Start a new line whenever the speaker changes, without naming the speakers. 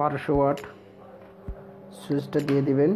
বারোশো ওয়াট সুইচটা দিয়ে দিবেন।